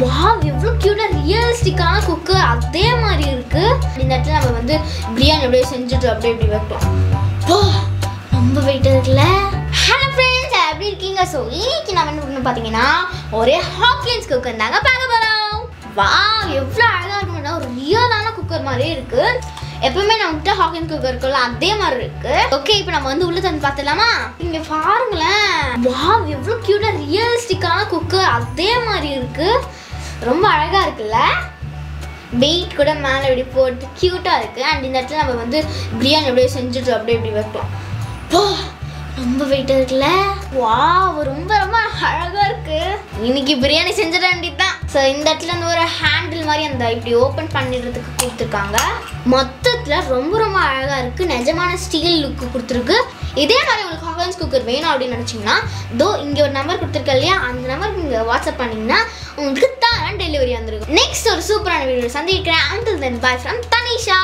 Wow எவ்வளோ க்யூட்டாக ரியலிஸ்டிக்கான குக்கு அதே மாதிரி இருக்குது இந்த இடத்துல நம்ம வந்து பிரியாணி அப்படியே செஞ்சுட்டு அப்படியே இப்படி வைப்போம். வா, ரொம்ப வெயிட் இருக்குல்ல? ஹலோ ஃப்ரெண்ட்ஸ் எப்படி இருக்கீங்க? ஸோ இன்னைக்கு நம்ம என்ன பண்ணணும் பார்த்தீங்கன்னா ஒரே ஹாக்கியன்ஸ் குக்கர் தாங்க பார்க்க போகிறோம் வா எவ்வளோ அழகாக இருக்குன்னா ஒரு ரியலான குக்கர் மாதிரியே இருக்குது எப்பவுமே நம்மகிட்ட ஹாக்கின் குக்கர் இருக்குல்ல அதே மாதிரி இருக்கு. ஓகே இப்போ நம்ம வந்து உள்ள தந்து பார்த்துலாமா இங்க பாருங்களேன். வா எவ்வளோ க்யூட்டா ரியலிஸ்டிக்கான குக்கர் அதே மாதிரி இருக்கு. ரொம்ப அழகாக இருக்குல்ல? வெயிட் கூட மேலே இப்படி போட்டு க்யூட்டாக இருக்குது அண்ட் இந்த இடத்துல நம்ம வந்து பிரியாணி அப்படியே செஞ்சுட்டு அப்படியே இப்படி வைப்போம். போ ரொம்ப வெயிட்டாக இருக்குல்ல? வா ரொம்ப ரொம்ப அழகாக இருக்குது இன்னைக்கு பிரியாணி செஞ்சிட வேண்டியதுதான். ஸோ இந்த இடத்துல வந்து ஒரு ஹேண்டில் மாதிரி அந்த இப்படி ஓப்பன் பண்ணிடுறதுக்கு கொடுத்துருக்காங்க. மொத்தத்தில் ரொம்ப ரொம்ப அழகாக இருக்குது நிஜமான ஸ்டீல் லுக்கு கொடுத்துருக்கு. இதே மாதிரி உங்களுக்கு ஹாகன்ஸ் குக்கர் வேணும் அப்படின்னு நினச்சிங்கன்னா தோ இங்கே ஒரு நம்பர் கொடுத்துருக்கேன் இல்லையா? அந்த நம்பருக்கு நீங்கள் வாட்ஸ்அப் பண்ணிங்கன்னா உங்களுக்கு தான் டெலிவரி வந்துருக்கும். நெக்ஸ்ட் ஒரு சூப்பரான வீடியோ சந்திக்கிறேன். Until then bye from Tanisha